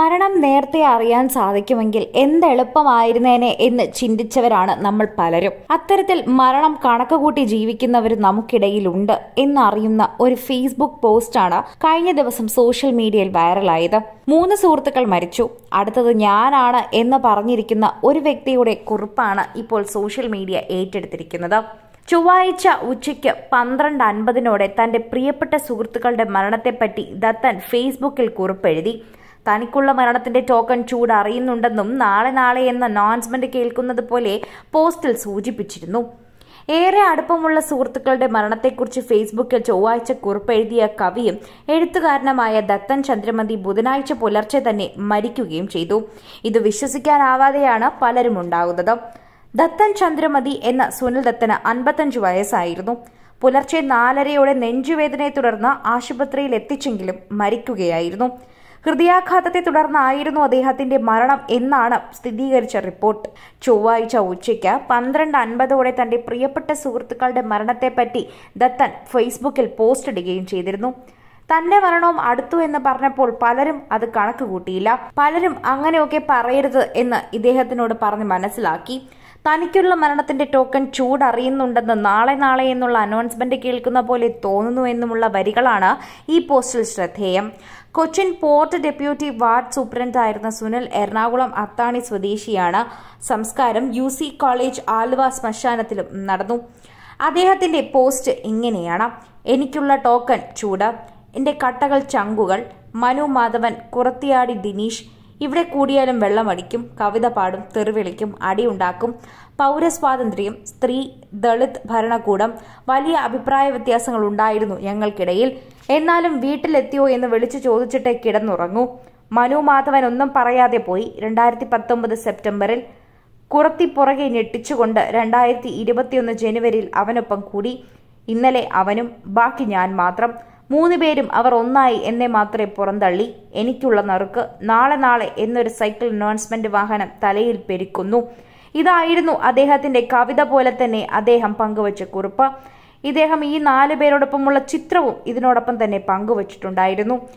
മരണം നേരത്തെ അറിയാൻ സാധിക്കുമെങ്കിൽ എന്തെളുപ്പമായിരുന്നേനെ എന്ന് ചിന്തിച്ചവരാണ് നമ്മൾ പലരും. അത്തരത്തിൽ മരണം കണക്കുകൂട്ടി ജീവിക്കുന്നവർ നമുക്കിടയിലുണ്ട് എന്നറിയുന്ന ഒരു ഫേസ്ബുക്ക് പോസ്റ്റാണ് കഴിഞ്ഞ ദിവസം സോഷ്യൽ മീഡിയയിൽ വൈറലായത്. മൂന്ന് സുഹൃത്തുക്കൾ മരിച്ചു. അടുത്തത് ഞാനാണ് എന്ന് പറഞ്ഞിരിക്കുന്ന ഒരു വ്യക്തിയുടെ കുറിപ്പാണ് ഇപ്പോൾ സോഷ്യൽ മീഡിയ ഏറ്റെടുത്തിരിക്കുന്നത്. ചൊവ്വാഴ്ച ഉച്ചയ്ക്ക് പന്ത്രണ്ട് അൻപതിനോടെ തന്റെ പ്രിയപ്പെട്ട സുഹൃത്തുക്കളുടെ മരണത്തെപ്പറ്റി ദത്തൻ ഫേസ്ബുക്കിൽ കുറിപ്പെഴുതി. തനിക്കുള്ള മരണത്തിന്റെ ടോക്കൺ ചൂട് അറിയുന്നുണ്ടെന്നും നാളെ നാളെ എന്ന അനൗൺസ്മെന്റ് കേൾക്കുന്നത് പോലെ പോസ്റ്റിൽ സൂചിപ്പിച്ചിരുന്നു. ഏറെ അടുപ്പമുള്ള സുഹൃത്തുക്കളുടെ മരണത്തെക്കുറിച്ച് ഫേസ്ബുക്കിൽ ചൊവ്വാഴ്ച കുറിപ്പെഴുതിയ കവിയും എഴുത്തുകാരനുമായ ദത്തൻ ചന്ദ്രമതി ബുധനാഴ്ച പുലർച്ചെ തന്നെ മരിക്കുകയും ചെയ്തു. ഇത് വിശ്വസിക്കാനാവാതെയാണ് പലരും ഉണ്ടാകുന്നത്. ദത്തൻ ചന്ദ്രമതി എന്ന സുനിൽ ദത്തന് അൻപത്തഞ്ച് വയസ്സായിരുന്നു. പുലർച്ചെ നാലരയോടെ നെഞ്ചുവേദനയെ തുടർന്ന് ആശുപത്രിയിൽ എത്തിച്ചെങ്കിലും മരിക്കുകയായിരുന്നു. ഹൃദയാഘാതത്തെ തുടർന്നായിരുന്നു അദ്ദേഹത്തിന്റെ മരണം എന്നാണ് സ്ഥിരീകരിച്ച റിപ്പോർട്ട്. ചൊവ്വാഴ്ച ഉച്ചയ്ക്ക് പന്ത്രണ്ട് അൻപതോടെ തന്റെ പ്രിയപ്പെട്ട സുഹൃത്തുക്കളുടെ മരണത്തെപ്പറ്റി ദത്തൻ ഫേസ്ബുക്കിൽ പോസ്റ്റ് ഇടുകയും ചെയ്തിരുന്നു. തന്റെ മരണവും അടുത്തു എന്ന് പറഞ്ഞപ്പോൾ പലരും അത് കണക്ക് കൂട്ടിയില്ല. പലരും അങ്ങനെയൊക്കെ പറയരുത് എന്ന് ഇദ്ദേഹത്തിനോട് പറഞ്ഞ് മനസ്സിലാക്കി. തനിക്കുള്ള മരണത്തിന്റെ ടോക്കൺ ചൂടറിയുന്നുണ്ടെന്ന് നാളെ നാളെ എന്നുള്ള അനൗൺസ്മെന്റ് കേൾക്കുന്ന പോലെ തോന്നുന്നു എന്നുമുള്ള വരികളാണ് ഈ പോസ്റ്റിൽ ശ്രദ്ധേയം. കൊച്ചിൻ പോർട്ട് ഡെപ്യൂട്ടി വാർഡ് സൂപ്രണ്ടായിരുന്ന സുനിൽ എറണാകുളം അത്താണി സ്വദേശിയാണ്. സംസ്കാരം യു സി കോളേജ് ആലുവ ശ്മശാനത്തിലും നടന്നു. അദ്ദേഹത്തിന്റെ പോസ്റ്റ് ഇങ്ങനെയാണ്. എനിക്കുള്ള ടോക്കൺ ചൂട്. എന്റെ കട്ടകൾ ചങ്കുകൾ. മനു മാധവൻ കുറത്തിയാടി ദിനീഷ് ഇവിടെ കൂടിയാലും വെള്ളമടിക്കും കവിത പാടും തെറിവിളിക്കും അടിയുണ്ടാക്കും പൗരസ്വാതന്ത്ര്യം സ്ത്രീ ദളിത് ഭരണകൂടം വലിയ അഭിപ്രായ വ്യത്യാസങ്ങൾ ഉണ്ടായിരുന്നു ഞങ്ങൾക്കിടയിൽ. എന്നാലും വീട്ടിലെത്തിയോ എന്ന് വിളിച്ചു ചോദിച്ചിട്ടേ കിടന്നുറങ്ങൂ. മനു മാധവൻ ഒന്നും പറയാതെ പോയി. രണ്ടായിരത്തി പത്തൊമ്പത് സെപ്റ്റംബറിൽ കുറത്തി പുറകെ ഞെട്ടിച്ചുകൊണ്ട് രണ്ടായിരത്തി ഇരുപത്തിയൊന്ന് ജനുവരിയിൽ അവനൊപ്പം കൂടി. ഇന്നലെ അവനും ബാക്കി ഞാൻ മാത്രം. മൂന്ന് പേരും അവർ ഒന്നായി എന്നെ മാത്രമേ പുറന്തള്ളി. എനിക്കുള്ള നറുക്ക് നാളെ നാളെ എന്നൊരു സൈക്കിൾ അനൗൺസ്മെന്റ് വാഹനം തലയിൽ പെരുക്കുന്നു. ഇതായിരുന്നു അദ്ദേഹത്തിന്റെ കവിത പോലെ തന്നെ അദ്ദേഹം പങ്കുവച്ച കുറിപ്പ്. ഇദ്ദേഹം ഈ നാല് പേരോടൊപ്പമുള്ള ചിത്രവും ഇതിനോടൊപ്പം തന്നെ പങ്കുവച്ചിട്ടുണ്ടായിരുന്നു.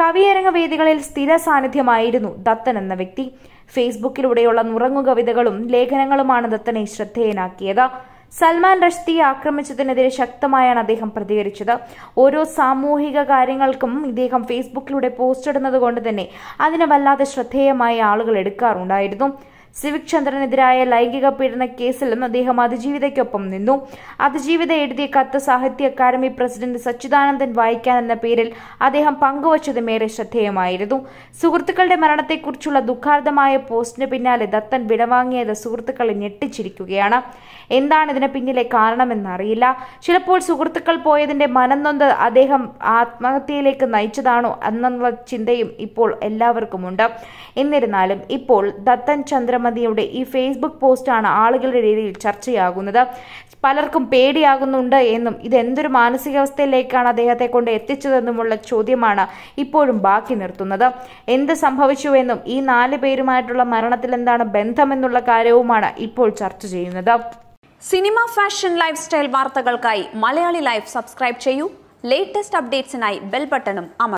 കവിയരങ്ങ വേദികളിൽ സ്ഥിര സാന്നിധ്യമായിരുന്നു ദത്തൻ എന്ന വ്യക്തി. ഫേസ്ബുക്കിലൂടെയുള്ള നുറങ്ങു കവിതകളും ലേഖനങ്ങളുമാണ് ദത്തനെ ശ്രദ്ധേയനാക്കിയത്. സൽമാൻ റഷ്ദിയെ ആക്രമിച്ചതിനെതിരെ ശക്തമായാണ് അദ്ദേഹം പ്രതികരിച്ചത്. ഓരോ സാമൂഹിക കാര്യങ്ങൾക്കും ഇദ്ദേഹം ഫേസ്ബുക്കിലൂടെ പോസ്റ്റ് ഇടുന്നത് കൊണ്ട് തന്നെ അതിനെ വല്ലാതെ ശ്രദ്ധേയമായ ആളുകൾ എടുക്കാറുണ്ടായിരുന്നു. സിവിക് ചന്ദ്രനെതിരായ ലൈംഗിക പീഡന കേസിലും അദ്ദേഹം അതിജീവിതയ്ക്കൊപ്പം നിന്നു. അതിജീവിത എഴുതിയ കത്ത് സാഹിത്യ അക്കാദമി പ്രസിഡന്റ് സച്ചിദാനന്ദൻ വായിക്കാൻ എന്ന പേരിൽ അദ്ദേഹം പങ്കുവച്ചതും ഏറെ ശ്രദ്ധേയമായിരുന്നു. സുഹൃത്തുക്കളുടെ മരണത്തെക്കുറിച്ചുള്ള ദുഃഖാർദ്ധമായ പോസ്റ്റിന് പിന്നാലെ ദത്തൻ വിടവാങ്ങിയത് സുഹൃത്തുക്കളെ ഞെട്ടിച്ചിരിക്കുകയാണ്. എന്താണ് ഇതിന് പിന്നിലെ കാരണമെന്നറിയില്ല. ചിലപ്പോൾ സുഹൃത്തുക്കൾ പോയതിന്റെ മനംനൊന്ത് അദ്ദേഹം ആത്മഹത്യയിലേക്ക് നയിച്ചതാണോ എന്നുള്ള ചിന്തയും ഇപ്പോൾ എല്ലാവർക്കുമുണ്ട്. എന്നിരുന്നാലും ഇപ്പോൾ ദത്തൻ ചന്ദ്രമതിയുടെ ഈ ഫേസ്ബുക്ക് പോസ്റ്റാണ് ആളുകളുടെ ഇടയിൽ ചർച്ചയാകുന്നത്. പലർക്കും പേടിയാകുന്നുണ്ട് എന്നും ഇതെന്തൊരു മാനസികാവസ്ഥയിലേക്കാണ് അദ്ദേഹത്തെ കൊണ്ട് എത്തിച്ചതെന്നുമുള്ള ചോദ്യമാണ് ഇപ്പോഴും ബാക്കി നിർത്തുന്നത്. എന്ത് സംഭവിച്ചുവെന്നും ഈ നാല് പേരുമായിട്ടുള്ള മരണത്തിൽ എന്താണ് ബന്ധമെന്നുള്ള കാര്യവുമാണ് ഇപ്പോൾ ചർച്ച ചെയ്യുന്നത്. സിനിമ ഫാഷൻ ലൈഫ് സ്റ്റൈൽ വാർത്തകൾക്കായി മലയാളി ലൈഫ് സബ്സ്ക്രൈബ് ചെയ്യൂ. ലേറ്റസ്റ്റ് അപ്ഡേറ്റ്സിനായി ബെൽ ബട്ടണും അമർ